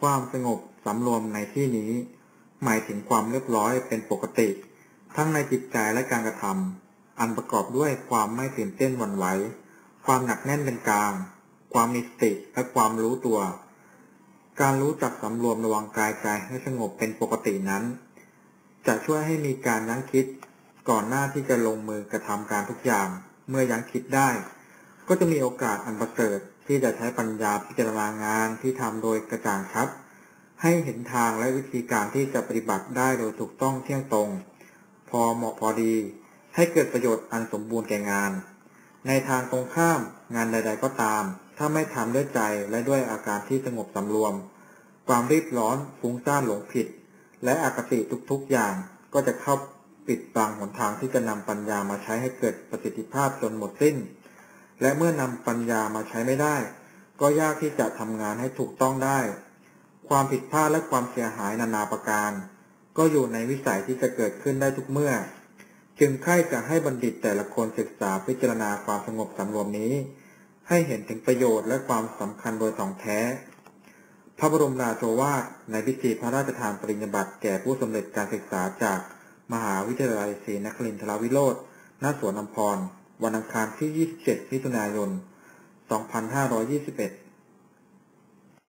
ความสงบสำรวมในที่นี้ หมายถึงความเรียบร้อยเป็นปกติ ทั้งในจิตใจและการกระทำอันประกอบด้วยความไม่ตื่นเต้นหวั่นไหว ความหนักแน่นเป็นกลาง ความมีสติและความรู้ตัว การรู้จักสำรวมระวังกายใจให้สงบเป็นปกตินั้น จะช่วยให้มีการยั้งคิด ก่อนหน้าที่จะลงมือกระทำการทุกอย่าง เมื่อยั้งคิดได้ ก็จะมีโอกาสอันประเสริฐ ที่จะใช้ปัญญาพิจารณางานที่ทำโดยกระจ่างชัด ให้เห็นทางและวิธีการที่จะปฏิบัติได้โดยถูกต้องเที่ยงตรง พอเหมาะพอดี ให้เกิดประโยชน์อันสมบูรณ์แก่งาน ในทางตรงข้ามงานใด ๆ ก็ตาม ถ้าไม่ทำด้วยใจและด้วยอาการที่สงบสำรวม ความรีบร้อนฟุ้งซ่านหลงผิด และอคติทุกๆอย่างก็จะเข้าปิดบังหนทางที่จะนำปัญญามาใช้ให้เกิดประสิทธิภาพจนหมดสิ้น และเมื่อนำปัญญามาใช้ไม่ได้ ก็ยากที่จะทำงานให้ถูกต้องได้ ความผิดพลาดและความเสียหายนานาประการ ก็อยู่ในวิสัยที่จะเกิดขึ้นได้ทุกเมื่อ จึงใคร่จะให้บัณฑิตแต่ละคนศึกษาพิจารณาความสงบสำรวมนี้ ให้เห็นถึงประโยชน์และความสำคัญโดยสองแท้ พระบรมราโชวาทในพิธีพระราชทานปริญญาบัตรแก่ผู้สำเร็จการศึกษาจากมหาวิทยาลัยศรีนครินทรวิโรธณสวนอัมพร วันอังคารที่ 27 มิถุนายน 2521